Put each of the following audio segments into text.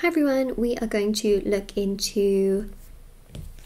Hi everyone, we are going to look into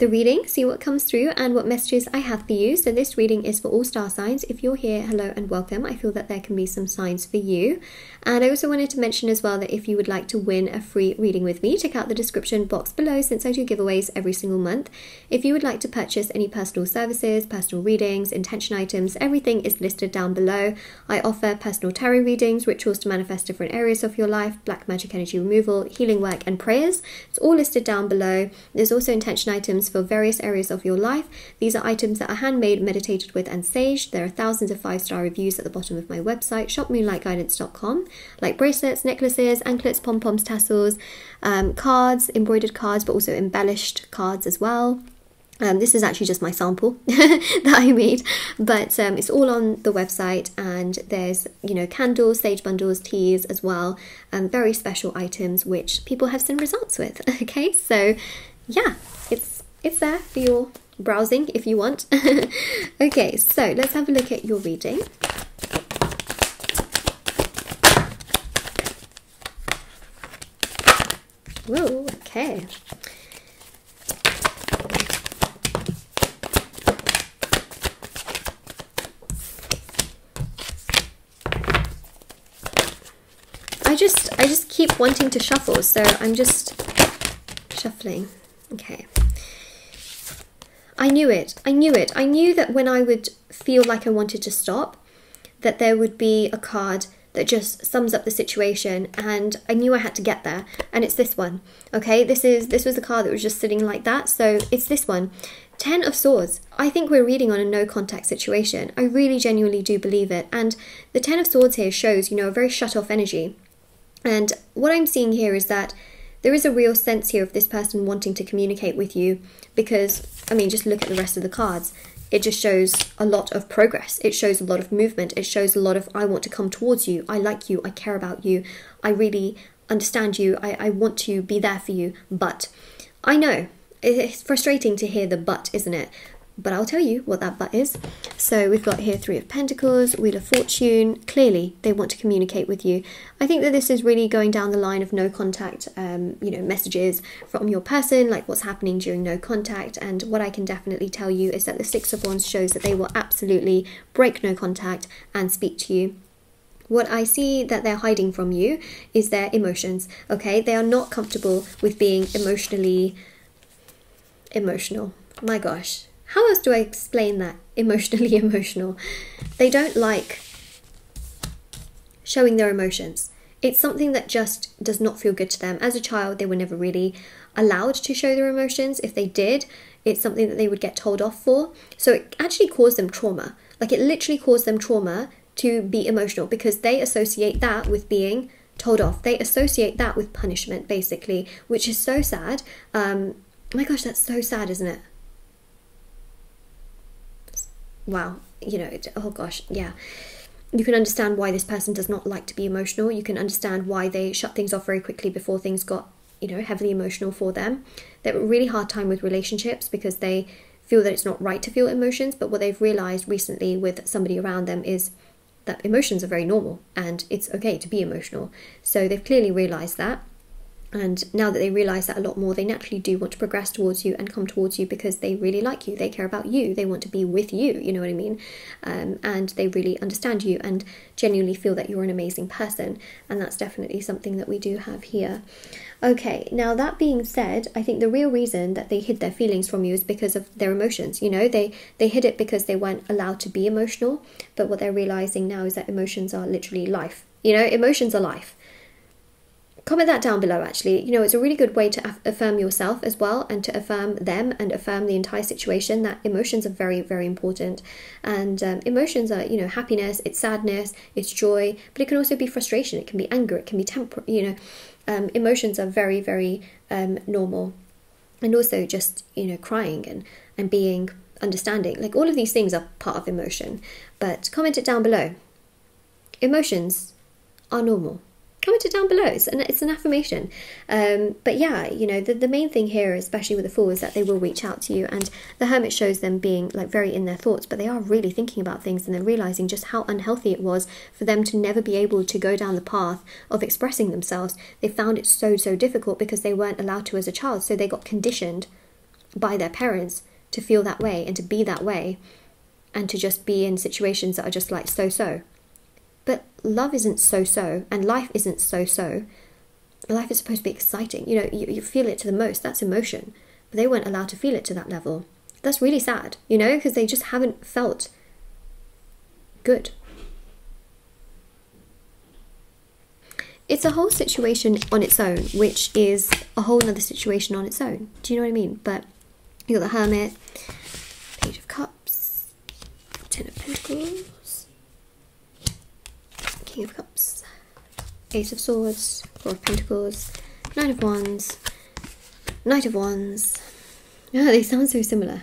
the reading, see what comes through and what messages I have for you. So, this reading is for all star signs. If you're here, hello and welcome. I feel that there can be some signs for you. And I also wanted to mention as well that if you would like to win a free reading with me, check out the description box below since I do giveaways every single month. If you would like to purchase any personal services, personal readings, intention items, everything is listed down below. I offer personal tarot readings, rituals to manifest different areas of your life, black magic energy removal, healing work, and prayers. It's all listed down below. There's also intention items for various areas of your life. These are items that are handmade, meditated with, and saged. There are thousands of five star reviews at the bottom of my website, shopmoonlightguidance.com like bracelets, necklaces, anklets, pom poms, tassels, um, cards, embroidered cards, but also embellished cards as well. Um, this is actually just my sample that I made, but um, it's all on the website, and there's you know candles, sage bundles, teas as well, um, very special items which people have seen results with. Okay, so yeah, it's it's there for your browsing if you want. okay, so let's have a look at your reading. Whoa, okay. I just I just keep wanting to shuffle, so I'm just shuffling. Okay. I knew it. I knew it. I knew that when I would feel like I wanted to stop, that there would be a card that just sums up the situation and I knew I had to get there and it's this one. Okay? This is this was a card that was just sitting like that. So it's this one. 10 of swords. I think we're reading on a no contact situation. I really genuinely do believe it. And the 10 of swords here shows, you know, a very shut off energy. And what I'm seeing here is that there is a real sense here of this person wanting to communicate with you because I mean just look at the rest of the cards it just shows a lot of progress. It shows a lot of movement. It shows a lot of, I want to come towards you. I like you. I care about you. I really understand you. I, I want to be there for you. But I know it's frustrating to hear the but, isn't it? But I'll tell you what that but is. So we've got here Three of Pentacles, Wheel of Fortune. Clearly, they want to communicate with you. I think that this is really going down the line of no contact, um, you know, messages from your person, like what's happening during no contact. And what I can definitely tell you is that the Six of Wands shows that they will absolutely break no contact and speak to you what I see that they're hiding from you is their emotions. Okay, they are not comfortable with being emotionally emotional. My gosh, how else do I explain that? Emotionally emotional. They don't like showing their emotions. It's something that just does not feel good to them. As a child, they were never really allowed to show their emotions. If they did, it's something that they would get told off for. So it actually caused them trauma. Like it literally caused them trauma to be emotional because they associate that with being told off. They associate that with punishment, basically, which is so sad. Um, my gosh, that's so sad, isn't it? Wow, you know, oh gosh, yeah. You can understand why this person does not like to be emotional. You can understand why they shut things off very quickly before things got, you know, heavily emotional for them. They have a really hard time with relationships because they feel that it's not right to feel emotions. But what they've realized recently with somebody around them is that emotions are very normal and it's okay to be emotional. So they've clearly realized that. And now that they realize that a lot more, they naturally do want to progress towards you and come towards you because they really like you. They care about you. They want to be with you. You know what I mean? Um, and they really understand you and genuinely feel that you're an amazing person. And that's definitely something that we do have here. Okay, now that being said, I think the real reason that they hid their feelings from you is because of their emotions. You know, they they hid it because they weren't allowed to be emotional. But what they're realizing now is that emotions are literally life. You know, emotions are life comment that down below actually. You know it's a really good way to affirm yourself as well and to affirm them and affirm the entire situation that emotions are very very important. And um, emotions are you know happiness it's sadness it's joy but it can also be frustration it can be anger it can be temper you know um, emotions are very very um, normal. And also just you know crying and and being understanding like all of these things are part of emotion. But comment it down below. Emotions are normal comment it down below. It's an, it's an affirmation. Um, but yeah, you know, the, the main thing here, especially with the Fool, is that they will reach out to you. And the Hermit shows them being like very in their thoughts, but they are really thinking about things and they're realizing just how unhealthy it was for them to never be able to go down the path of expressing themselves. They found it so, so difficult because they weren't allowed to as a child. So they got conditioned by their parents to feel that way and to be that way and to just be in situations that are just like so so. But love isn't so so, and life isn't so so. Life is supposed to be exciting. You know, you, you feel it to the most. That's emotion. But they weren't allowed to feel it to that level. That's really sad, you know, because they just haven't felt good. It's a whole situation on its own, which is a whole other situation on its own. Do you know what I mean? But you got the Hermit, Page of Cups, Ten of Pentacles, King of Cups, Ace of Swords, Four of Pentacles, Nine of Wands, Knight of Wands. Oh, they sound so similar.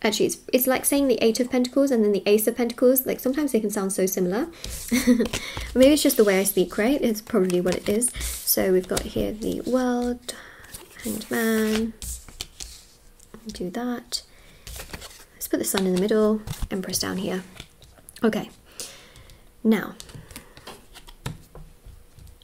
Actually, it's, it's like saying the Eight of Pentacles and then the Ace of Pentacles. Like, sometimes they can sound so similar. Maybe it's just the way I speak, right? It's probably what it is. So we've got here the World, Hanged Man. Do that. Let's put the Sun in the middle, Empress down here. Okay. Now,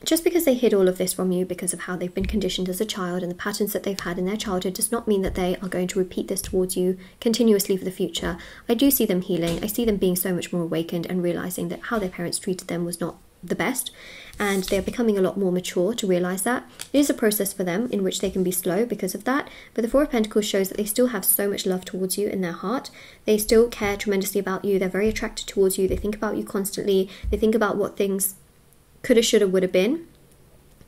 just because they hid all of this from you because of how they've been conditioned as a child and the patterns that they've had in their childhood does not mean that they are going to repeat this towards you continuously for the future. I do see them healing. I see them being so much more awakened and realizing that how their parents treated them was not the best and they're becoming a lot more mature to realize that. It is a process for them in which they can be slow because of that, but the Four of Pentacles shows that they still have so much love towards you in their heart. They still care tremendously about you. They're very attracted towards you. They think about you constantly. They think about what things coulda, shoulda, woulda been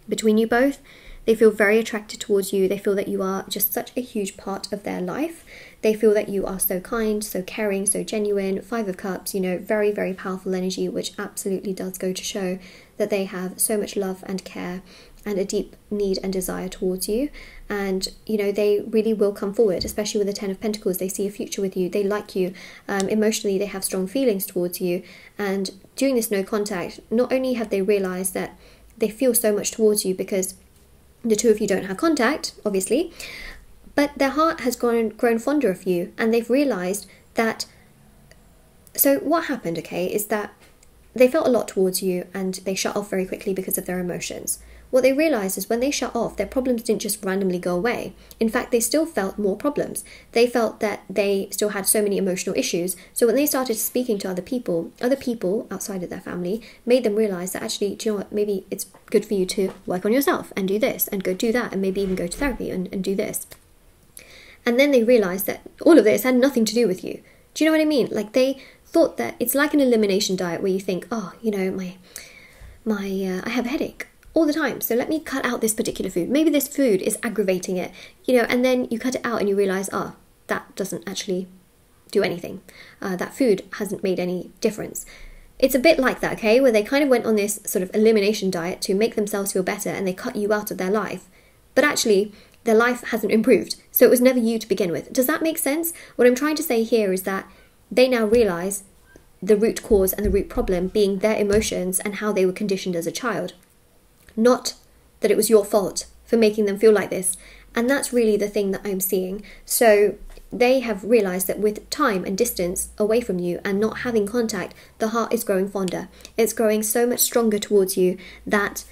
between you both. They feel very attracted towards you. They feel that you are just such a huge part of their life. They feel that you are so kind, so caring, so genuine. Five of Cups, you know, very, very powerful energy, which absolutely does go to show that they have so much love and care and a deep need and desire towards you. And, you know, they really will come forward, especially with the Ten of Pentacles. They see a future with you, they like you. Um, emotionally, they have strong feelings towards you. And during this no contact, not only have they realized that they feel so much towards you because the two of you don't have contact, obviously, but their heart has grown grown fonder of you, and they've realised that. So what happened? Okay, is that they felt a lot towards you, and they shut off very quickly because of their emotions. What they realized is when they shut off, their problems didn't just randomly go away. In fact, they still felt more problems. They felt that they still had so many emotional issues. So when they started speaking to other people, other people outside of their family made them realize that actually, do you know what, maybe it's good for you to work on yourself and do this and go do that and maybe even go to therapy and, and do this. And then they realized that all of this had nothing to do with you. Do you know what I mean? Like they thought that it's like an elimination diet where you think, oh, you know, my my uh, I have a headache all the time. So let me cut out this particular food. Maybe this food is aggravating it, you know, and then you cut it out and you realize, oh, that doesn't actually do anything. Uh, that food hasn't made any difference. It's a bit like that, okay, where they kind of went on this sort of elimination diet to make themselves feel better and they cut you out of their life. But actually, their life hasn't improved. So it was never you to begin with. Does that make sense? What I'm trying to say here is that they now realize the root cause and the root problem being their emotions and how they were conditioned as a child not that it was your fault for making them feel like this. And that's really the thing that I'm seeing. So they have realized that with time and distance away from you and not having contact, the heart is growing fonder. It's growing so much stronger towards you that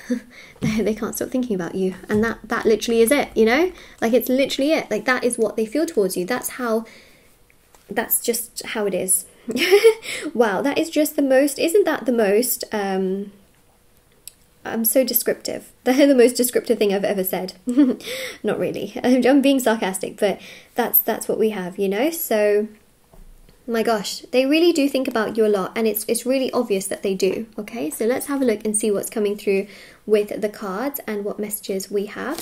they can't stop thinking about you. And that that literally is it, you know? Like it's literally it. Like that is what they feel towards you. That's how that's just how it is. wow, that is just the most isn't that the most um I'm so descriptive. They're the most descriptive thing I've ever said. Not really. I'm being sarcastic, but that's that's what we have, you know. So, my gosh, they really do think about you a lot, and it's it's really obvious that they do. Okay, so let's have a look and see what's coming through with the cards and what messages we have.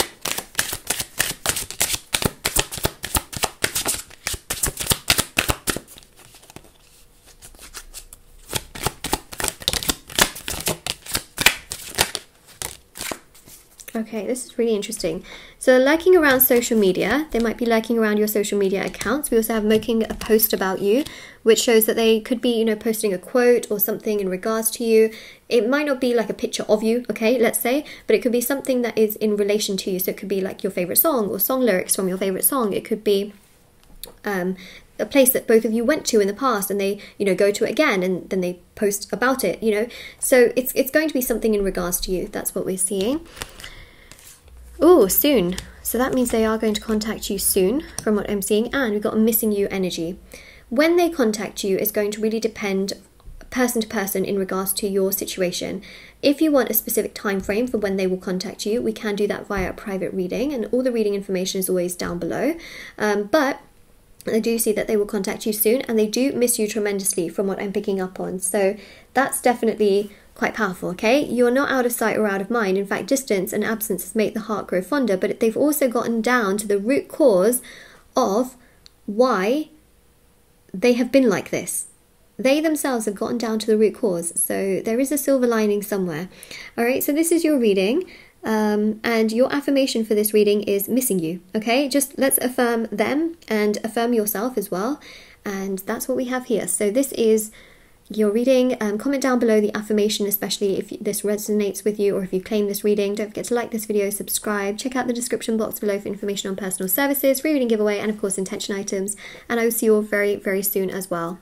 Okay, this is really interesting. So, lurking around social media, they might be lurking around your social media accounts. We also have making a post about you, which shows that they could be, you know, posting a quote or something in regards to you. It might not be like a picture of you, okay, let's say, but it could be something that is in relation to you. So, it could be like your favorite song or song lyrics from your favorite song. It could be um, a place that both of you went to in the past and they you know go to it again and then they post about it you know so it's it's going to be something in regards to you that's what we're seeing oh soon. So that means they are going to contact you soon from what i'm seeing and we've got a missing you energy. When they contact you is going to really depend person to person in regards to your situation. If you want a specific time frame for when they will contact you we can do that via a private reading and all the reading information is always down below. Um, but I do see that they will contact you soon and they do miss you tremendously from what I'm picking up on. So that's definitely quite powerful, okay? You're not out of sight or out of mind. In fact, distance and absence make the heart grow fonder, but they've also gotten down to the root cause of why they have been like this. They themselves have gotten down to the root cause. So there is a silver lining somewhere. All right, so this is your reading. Um, and your affirmation for this reading is missing you. Okay, just let's affirm them and affirm yourself as well. And that's what we have here. So, this is your reading. Um, comment down below the affirmation, especially if this resonates with you or if you claim this reading. Don't forget to like this video, subscribe, check out the description box below for information on personal services, free reading giveaway, and of course, intention items. And I will see you all very, very soon as well.